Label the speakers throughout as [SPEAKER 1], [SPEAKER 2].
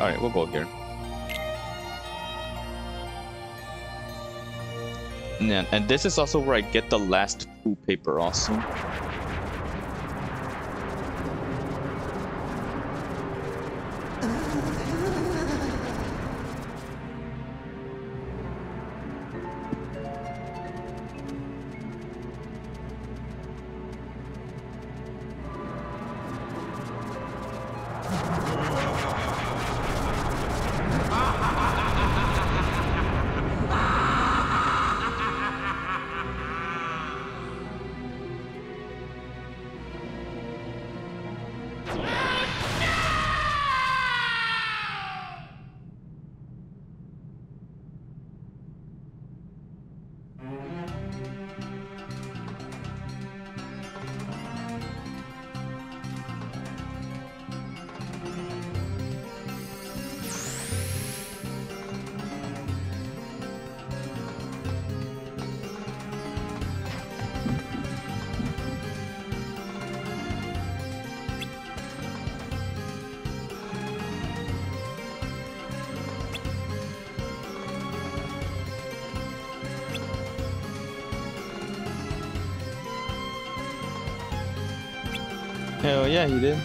[SPEAKER 1] Alright, we'll go here. And, and this is also where I get the last poo paper also. Hell yeah, he did.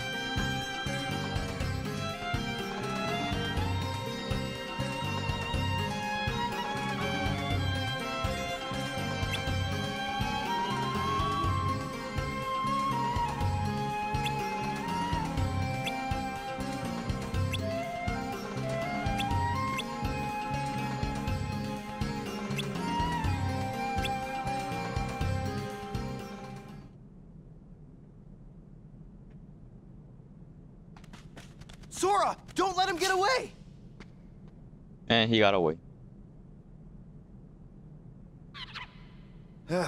[SPEAKER 1] He got away.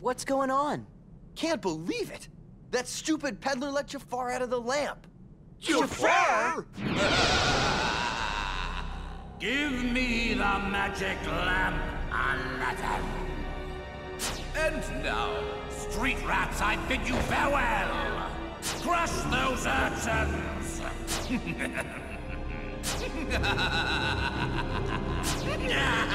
[SPEAKER 2] What's going on? Can't believe it! That stupid peddler let Jafar out of the lamp!
[SPEAKER 3] Jafar? Give me the magic lamp, Aladdin. And now, street rats, I bid you farewell. Crush those urchins.
[SPEAKER 1] Cool.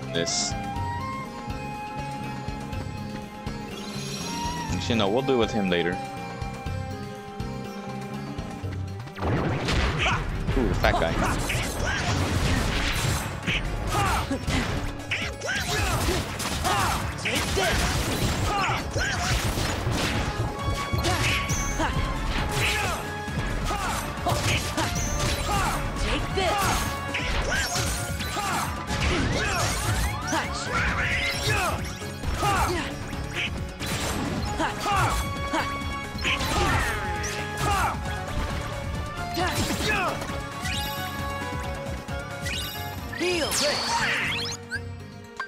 [SPEAKER 1] My goodness. Actually, no, we'll do it with him later. Ooh, fat guy.
[SPEAKER 4] Take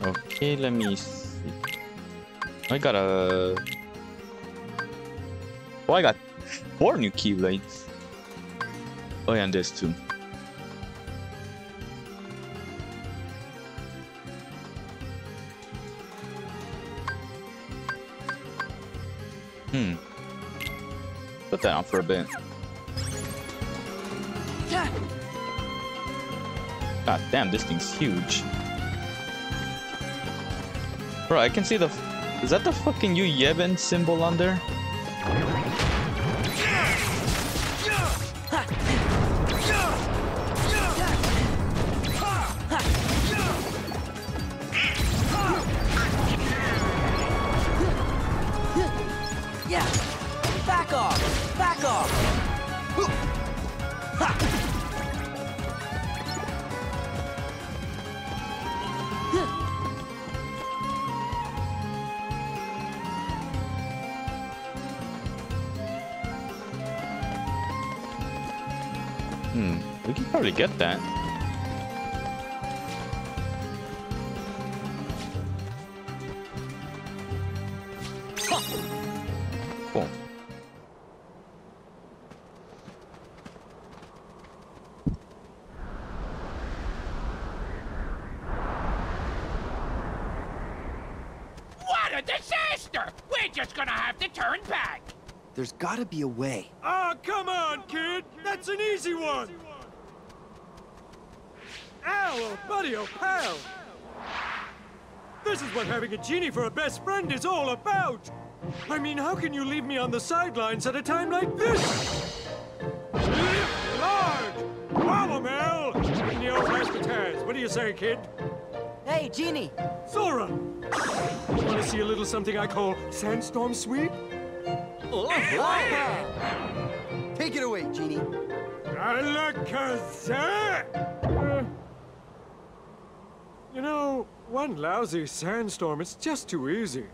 [SPEAKER 1] Okay, let me see. I got a. Oh, I got four new keyblades. Oh, yeah, and this too. Hmm. Put that on for a bit. God damn, this thing's huge. Bro, I can see the. Is that the fucking Yu Yevon symbol on there? Probably get that. Cool.
[SPEAKER 5] What a disaster! We're just gonna have to turn back.
[SPEAKER 2] There's gotta be a way.
[SPEAKER 6] Ah, come on, kid! That's an easy one! Ow, oh, buddy, oh, pal! This is what having a genie for a best friend is all about! I mean, how can you leave me on the sidelines at a time like this? Large! Wow, Mel! In the old rascataz. What do you say, kid?
[SPEAKER 4] Hey, Genie!
[SPEAKER 6] Sora! Want to see a little something I call sandstorm sweep?
[SPEAKER 2] Take it away, Genie.
[SPEAKER 6] Alakazam! You know, one lousy sandstorm, it's just too easy.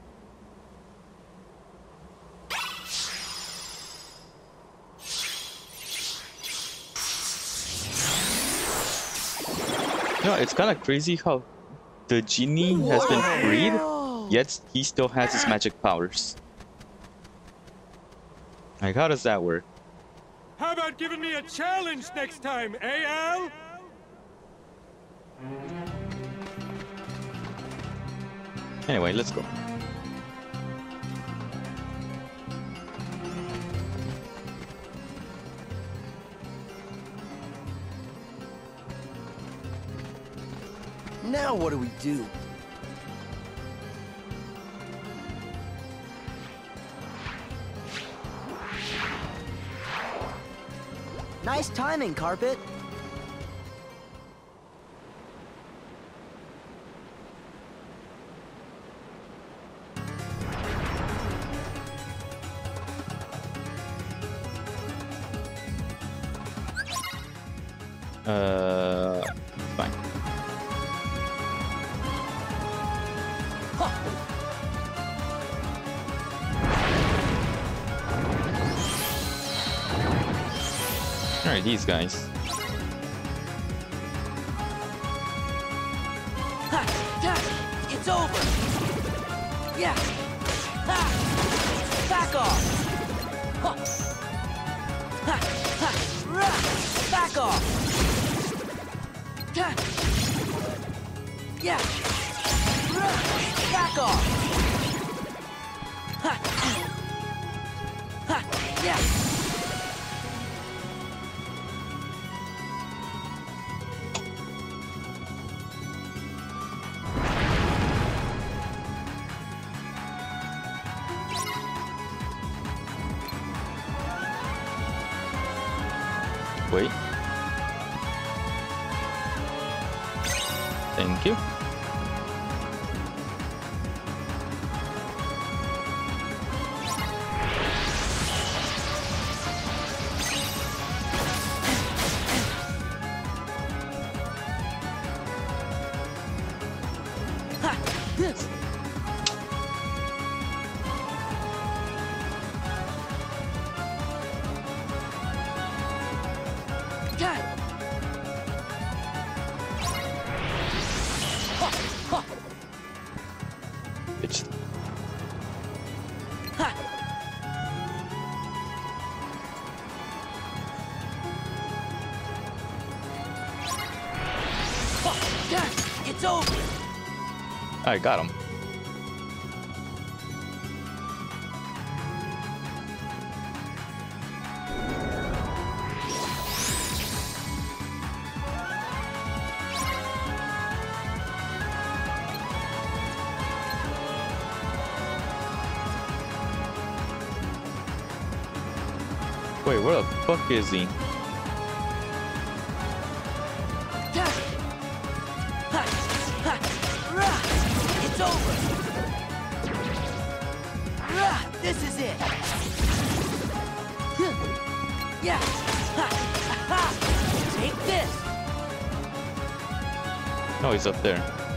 [SPEAKER 1] You know, it's kind of crazy how the genie has been freed, yet he still has his magic powers. Like, how does that work?
[SPEAKER 6] How about giving me a challenge next time, eh, Al?
[SPEAKER 1] Anyway, let's go.
[SPEAKER 2] Now what do we do?
[SPEAKER 4] Nice timing, Carpet.
[SPEAKER 1] These guys.
[SPEAKER 4] It's over! Yeah! Back off! Back off! Yeah! Back off! Yeah!
[SPEAKER 1] I got him. Wait, where the fuck is he? No, he's up there.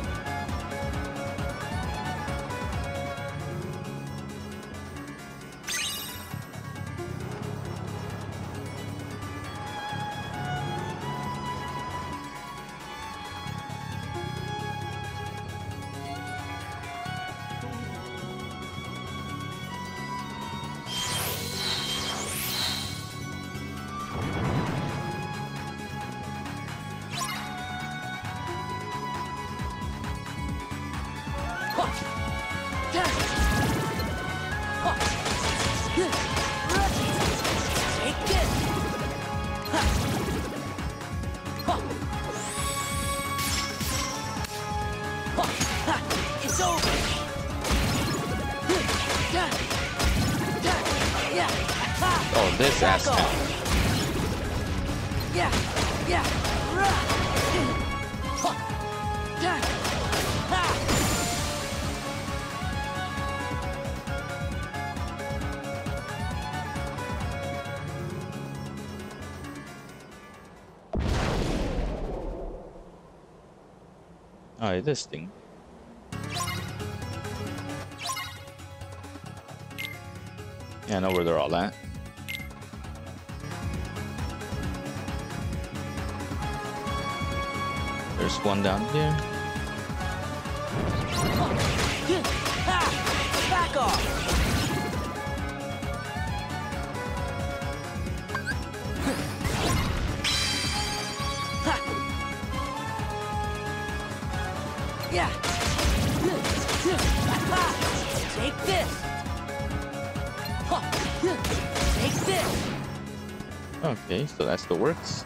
[SPEAKER 1] This thing. Yeah, I know where they're all at. There's one down here.
[SPEAKER 4] Take this. Take this.
[SPEAKER 1] Okay, so that's the works.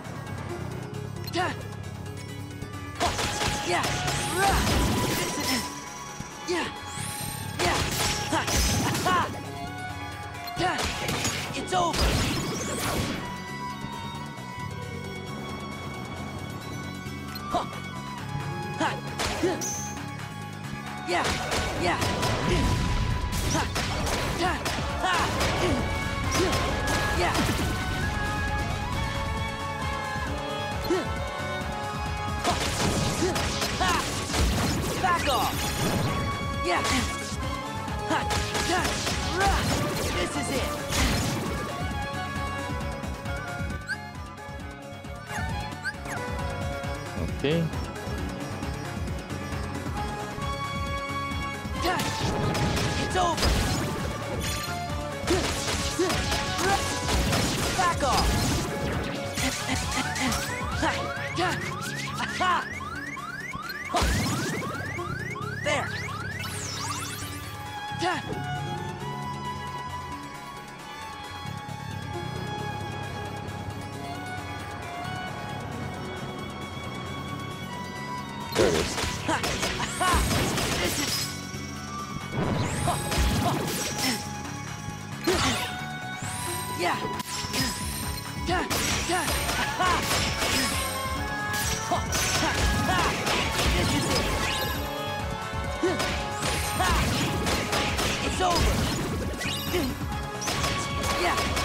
[SPEAKER 4] Yeah.
[SPEAKER 1] Okay.
[SPEAKER 4] Yeah.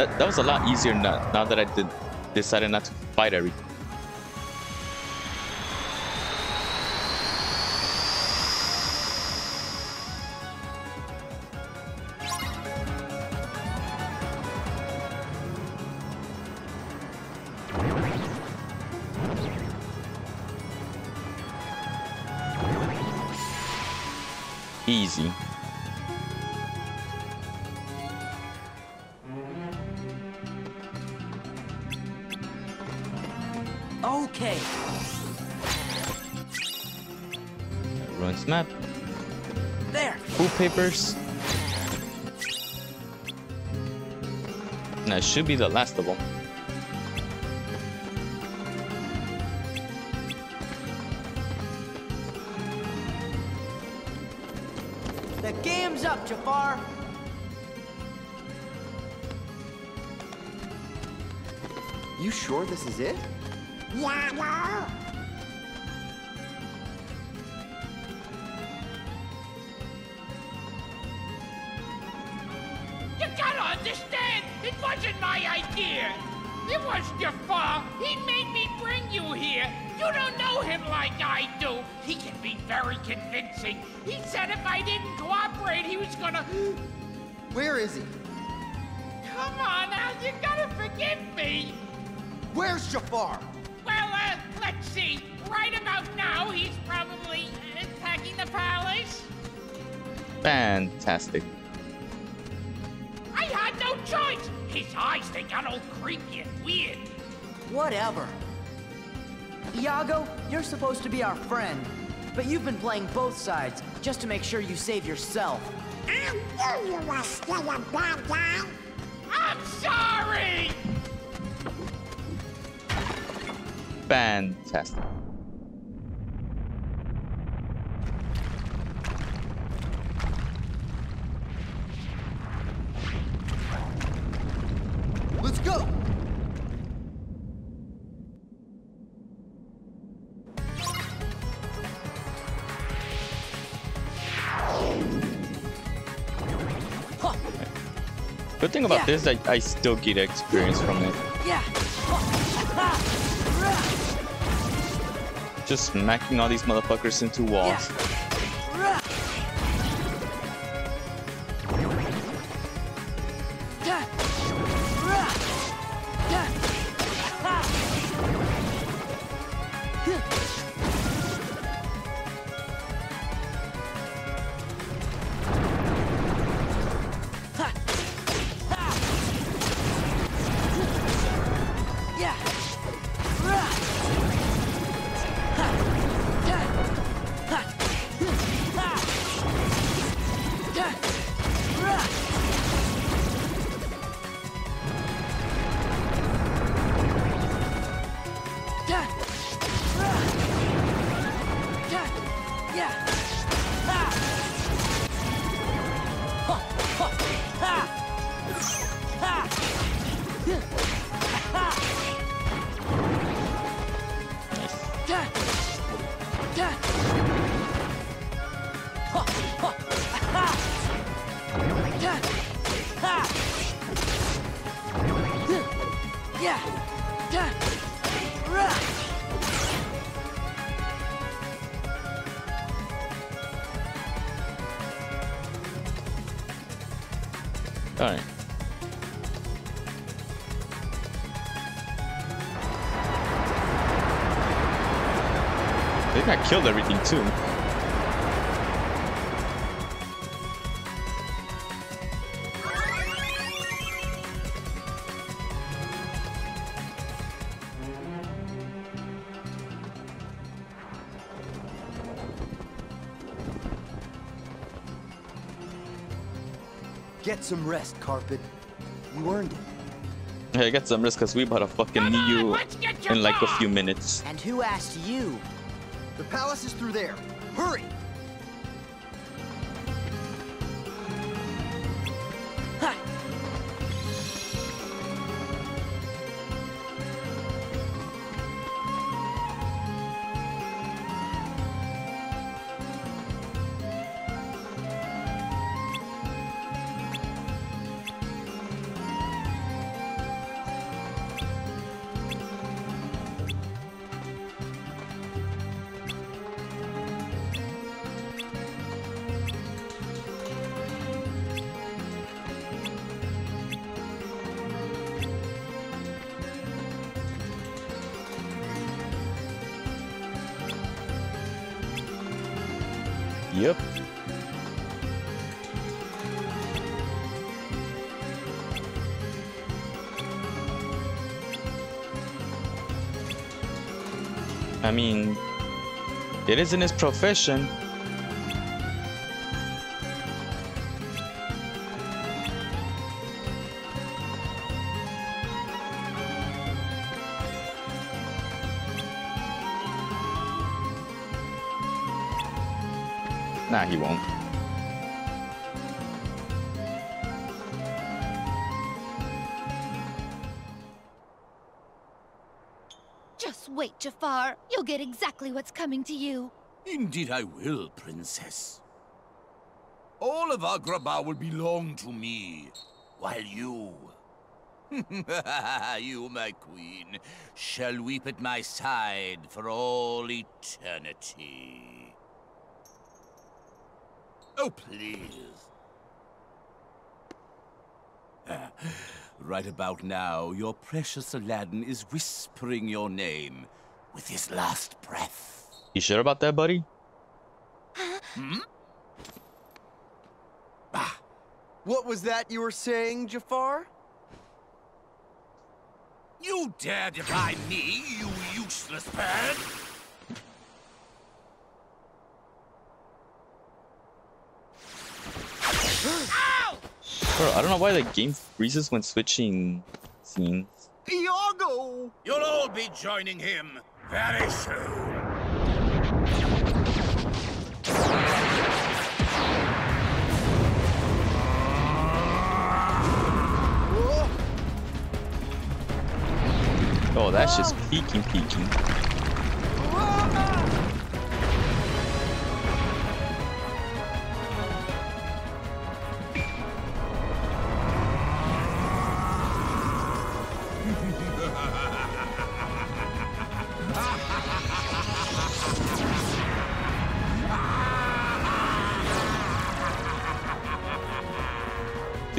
[SPEAKER 1] That, that, was a lot easier now, now that I did decided not to fight everything. Easy.
[SPEAKER 4] Okay.
[SPEAKER 1] Ruins map.
[SPEAKER 4] There.
[SPEAKER 1] Pool papers. And that should be the last of them.
[SPEAKER 2] The game's up, Jafar. You sure this is it?
[SPEAKER 5] You gotta understand, it wasn't my idea. It was Jafar. He made me bring you here. You don't know him like I do. He can be very convincing. He said if I didn't cooperate, he was gonna.
[SPEAKER 2] Where is he?
[SPEAKER 5] come on, Al, you gotta forgive me.
[SPEAKER 2] Where's Jafar?
[SPEAKER 5] Well, uh, let's see. Right about now, he's probably attacking the palace.
[SPEAKER 1] Fantastic.
[SPEAKER 5] I had no choice. His eyes, they got all creepy and weird.
[SPEAKER 4] Whatever. Iago, you're supposed to be our friend. But you've been playing both sides, just to make sure you save yourself.
[SPEAKER 7] I knew you were still a bad guy.
[SPEAKER 5] I'm sorry!
[SPEAKER 1] Fantastic.
[SPEAKER 2] Let's go!
[SPEAKER 1] Good thing about
[SPEAKER 4] Yeah.
[SPEAKER 1] this, I, I still get experience from it.
[SPEAKER 4] Yeah.
[SPEAKER 1] Just smacking all these motherfuckers into walls. Alright. Think I killed everything too.
[SPEAKER 2] Some rest, Carpet. You earned it.
[SPEAKER 1] Hey, I got some risk because we about to fucking
[SPEAKER 5] Come
[SPEAKER 1] need
[SPEAKER 5] on,
[SPEAKER 1] you
[SPEAKER 5] let's get your
[SPEAKER 1] in like a few minutes.
[SPEAKER 4] And who asked you?
[SPEAKER 2] The palace is through there. Hurry!
[SPEAKER 1] It isn't his profession.
[SPEAKER 8] Wait, Jafar. You'll get exactly what's coming to you.
[SPEAKER 3] Indeed I will, Princess. All of Agrabah will belong to me, while you... you, my queen, shall weep at my side for all eternity. Oh, please. Right about now, your precious Aladdin is whispering your name with his last breath.
[SPEAKER 9] You sure about that, buddy? Hmm?
[SPEAKER 2] Ah, what was that you were saying, Jafar?
[SPEAKER 3] You dare defy me, you useless bird?
[SPEAKER 9] Bro, I don't know why the game freezes when switching scenes.
[SPEAKER 2] Iago!
[SPEAKER 3] You'll all be joining him very soon.
[SPEAKER 9] Oh, that's just peeking, peeking.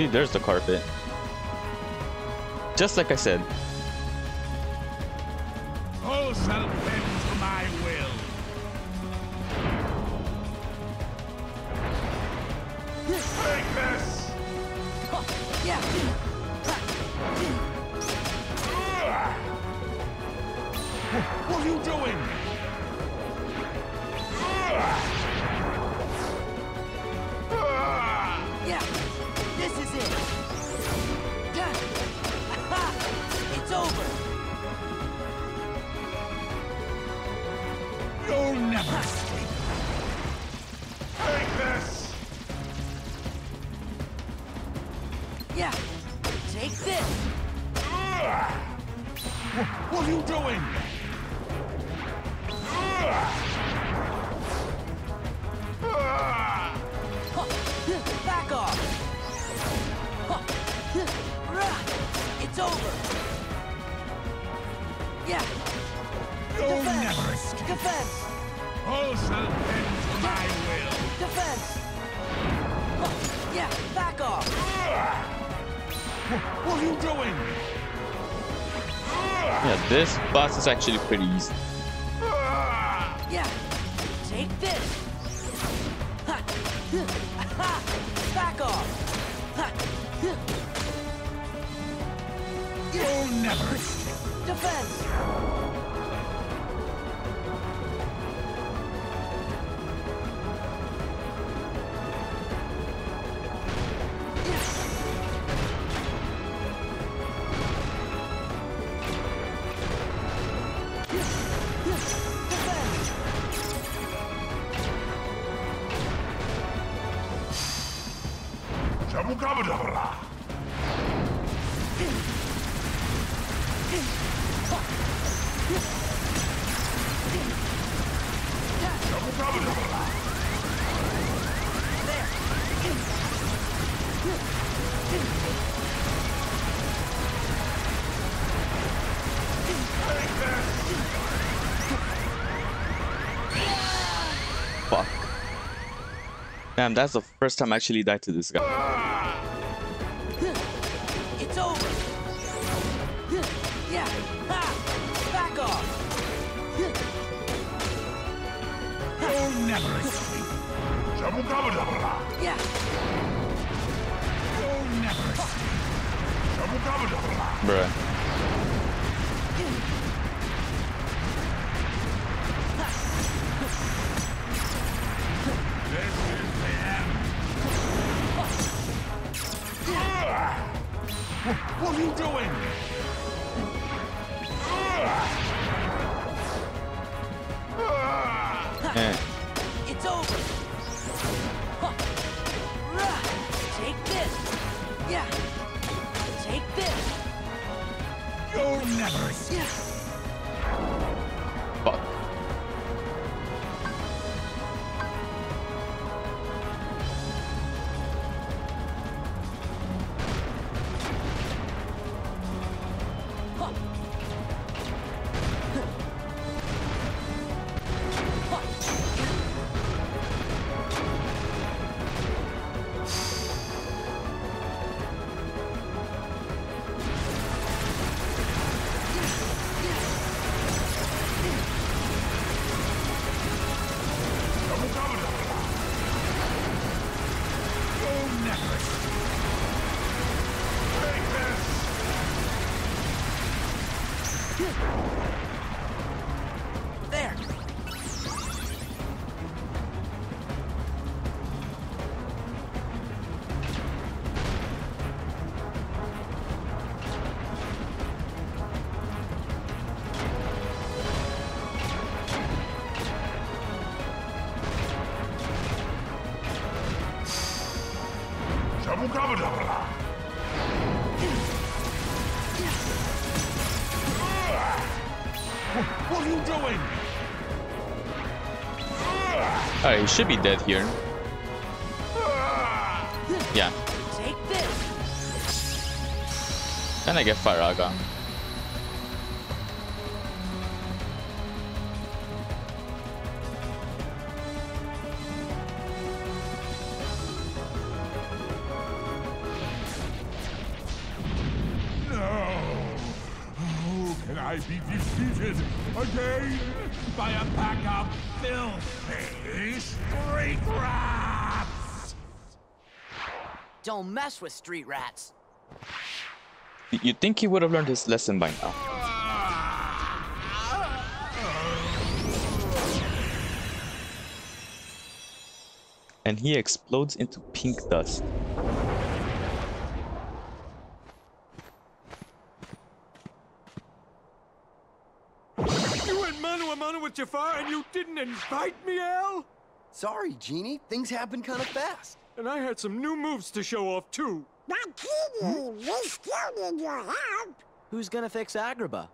[SPEAKER 9] See, there's the carpet. Just like I said.
[SPEAKER 3] This
[SPEAKER 9] boss is actually pretty easy. Damn, that's the first time I actually died to this guy.
[SPEAKER 4] It's over. Yeah. Ha. Back off.
[SPEAKER 3] You'll never escape. Shabukabadabra.
[SPEAKER 4] Yeah.
[SPEAKER 3] You'll never escape. Shabukabadabra.
[SPEAKER 9] Bruh.
[SPEAKER 1] Alright, he should be dead here. Yeah. Then I get Firaga.
[SPEAKER 3] No. How can I be defeated again by a pack of filthy street rats?
[SPEAKER 4] Don't mess with street rats.
[SPEAKER 1] You'd think he would have learned his lesson by now. And he explodes into pink dust.
[SPEAKER 6] You went mano a mano with Jafar and you didn't invite me, Al?
[SPEAKER 2] Sorry, Genie. Things happen kind of fast.
[SPEAKER 6] And I had some new moves to show off, too.
[SPEAKER 7] Martini, we still need your help.
[SPEAKER 4] Who's gonna fix Agrabah?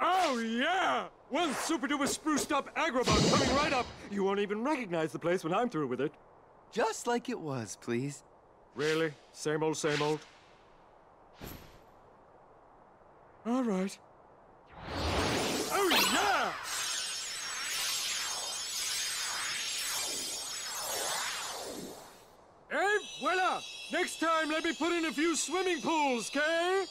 [SPEAKER 6] Oh, yeah! One super duper spruced up Agrabah coming right up. You won't even recognize the place when I'm through with it.
[SPEAKER 2] Just like it was, please.
[SPEAKER 6] Really? Same old, same old? All right. Next time, let put in a few swimming pools, okay?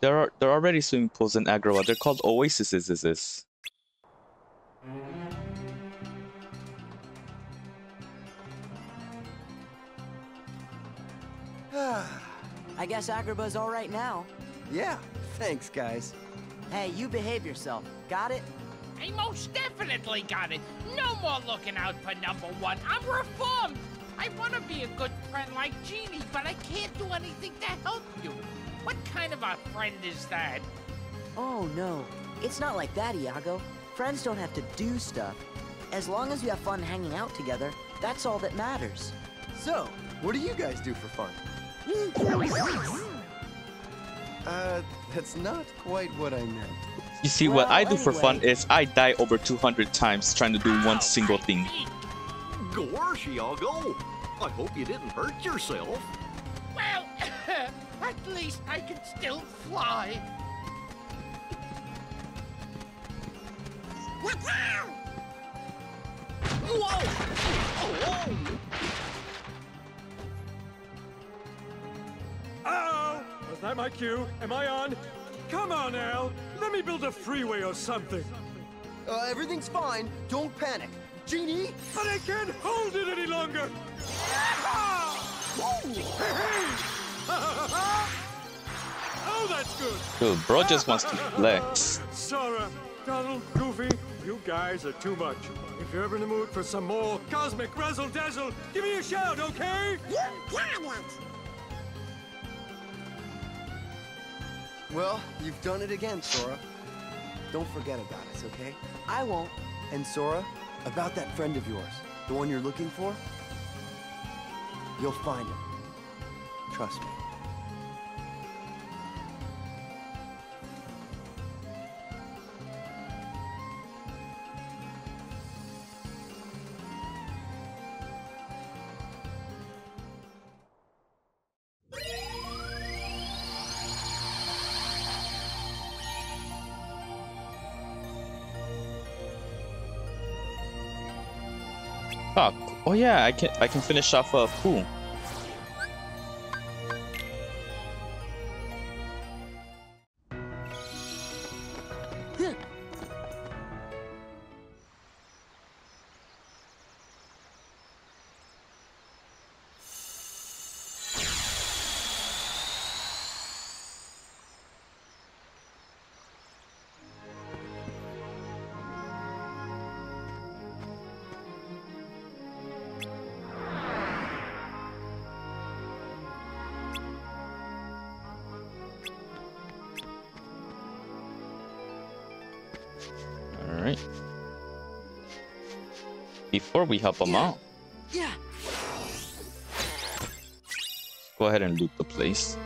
[SPEAKER 1] There are there are already swimming pools in Agrabah. They're called oases. Is this?
[SPEAKER 4] I guess Agrabah's all right now.
[SPEAKER 2] Yeah, thanks, guys.
[SPEAKER 4] Hey, you behave yourself. Got it?
[SPEAKER 5] I most definitely got it. No more looking out for number one. I'm reformed. I want to be a good friend like Genie, but I can't do anything to help you. What kind of a friend is that?
[SPEAKER 4] Oh, no. It's not like that, Iago. Friends don't have to do stuff. As long as you have fun hanging out together, that's all that matters.
[SPEAKER 2] So, what do you guys do for fun?
[SPEAKER 7] We do this.
[SPEAKER 2] Uh, that's not quite what I meant.
[SPEAKER 1] You see, what I do for fun is I die over 200 times trying to do one single
[SPEAKER 5] my
[SPEAKER 1] thing.
[SPEAKER 5] Feet.
[SPEAKER 10] Gosh, Iago. I hope you didn't hurt yourself.
[SPEAKER 5] Well, at least I can still fly.
[SPEAKER 7] Look out!
[SPEAKER 10] Whoa!
[SPEAKER 6] Oh! Was that my cue? Am I on? Come on, Al. Let me build a freeway or something.
[SPEAKER 2] Uh, everything's fine. Don't panic. Genie?
[SPEAKER 6] But I can't hold it any longer. oh, that's good.
[SPEAKER 1] Dude, bro just wants to flex.
[SPEAKER 6] Sora, Donald, Goofy, you guys are too much. If you're ever in the mood for some more cosmic razzle dazzle, give me a shout, okay?
[SPEAKER 7] You got it.
[SPEAKER 2] Well, you've done it again, Sora. Don't forget about us, okay?
[SPEAKER 4] I won't.
[SPEAKER 2] And Sora, about that friend of yours, the one you're looking for, you'll find him. Trust me.
[SPEAKER 1] Oh yeah, I can I can finish off uh, a pool. Before we help him out,
[SPEAKER 4] Yeah.
[SPEAKER 1] go ahead and loot the place.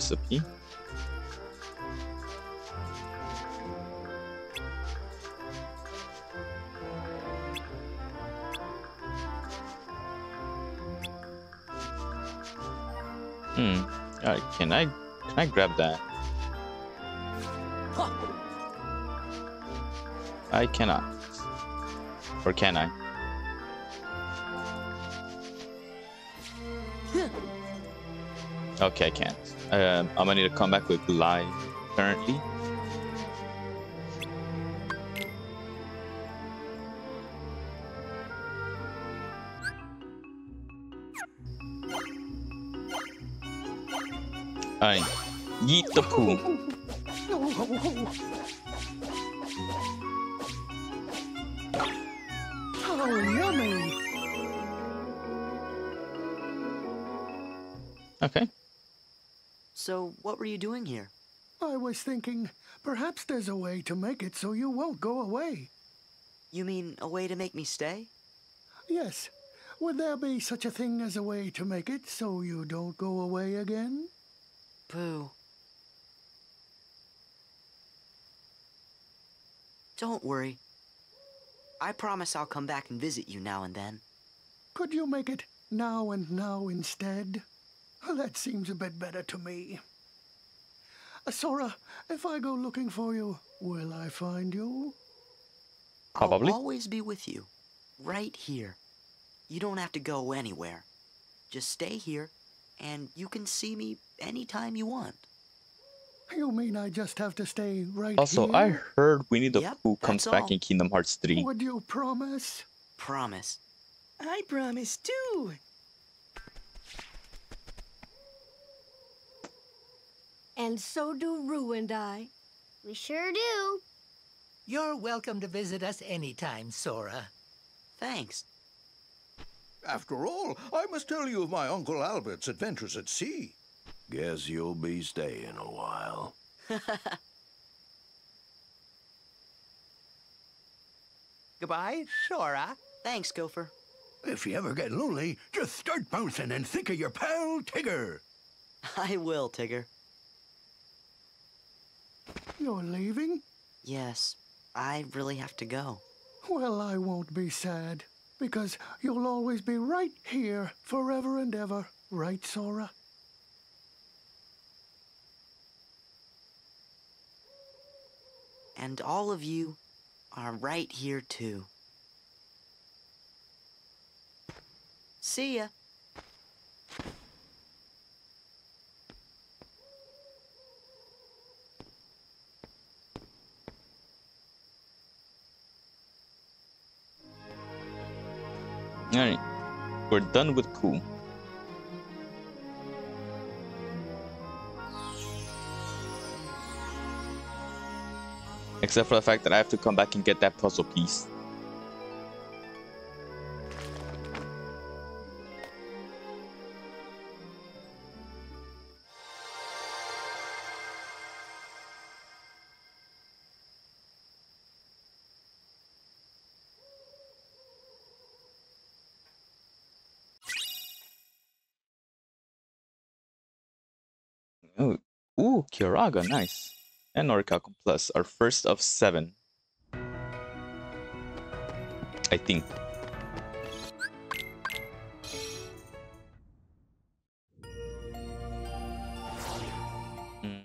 [SPEAKER 1] Recipe. Hmm. Can I can I grab that? I cannot. Or can I? Okay, I can't. Um, I'm gonna need to come back with Lie currently. Alright, yeet the poo.
[SPEAKER 11] Oh, yummy!
[SPEAKER 4] So, what were you doing here?
[SPEAKER 11] I was thinking, perhaps there's a way to make it so you won't go away.
[SPEAKER 4] You mean a way to make me stay?
[SPEAKER 11] Yes. Would there be such a thing as a way to make it so you don't go away again?
[SPEAKER 4] Pooh. Don't worry. I promise I'll come back and visit you now and then.
[SPEAKER 11] Could you make it now and now instead? That seems a bit better to me. Uh, Sora, if I go looking for you, will I find you?
[SPEAKER 1] Probably.
[SPEAKER 4] I'll always be with you. Right here. You don't have to go anywhere. Just stay here, and you can see me anytime you want.
[SPEAKER 11] You mean I just have to stay right
[SPEAKER 1] Also,
[SPEAKER 11] here?
[SPEAKER 1] Also, I heard Winnie the
[SPEAKER 4] Yep,
[SPEAKER 1] Pooh comes back
[SPEAKER 4] all.
[SPEAKER 1] in Kingdom Hearts 3.
[SPEAKER 11] Would you promise?
[SPEAKER 4] Promise.
[SPEAKER 12] I promise too.
[SPEAKER 13] And so do Roo and I.
[SPEAKER 7] We sure do.
[SPEAKER 12] You're welcome to visit us anytime, Sora.
[SPEAKER 4] Thanks.
[SPEAKER 3] After all, I must tell you of my Uncle Albert's adventures at sea.
[SPEAKER 2] Guess you'll be staying a while.
[SPEAKER 12] Goodbye, Sora.
[SPEAKER 4] Thanks, Gopher.
[SPEAKER 3] If you ever get lonely, just start bouncing and think of your pal Tigger.
[SPEAKER 4] I will, Tigger.
[SPEAKER 11] You're leaving?
[SPEAKER 4] Yes, I really have to go.
[SPEAKER 11] Well, I won't be sad, because you'll always be right here forever and ever, right, Sora?
[SPEAKER 4] And all of you are right here, too. See ya.
[SPEAKER 1] Done with Pooh. Except for the fact that I have to come back and get that puzzle piece. Curaga, nice. And Orichalcum Plus, our first of seven. I think.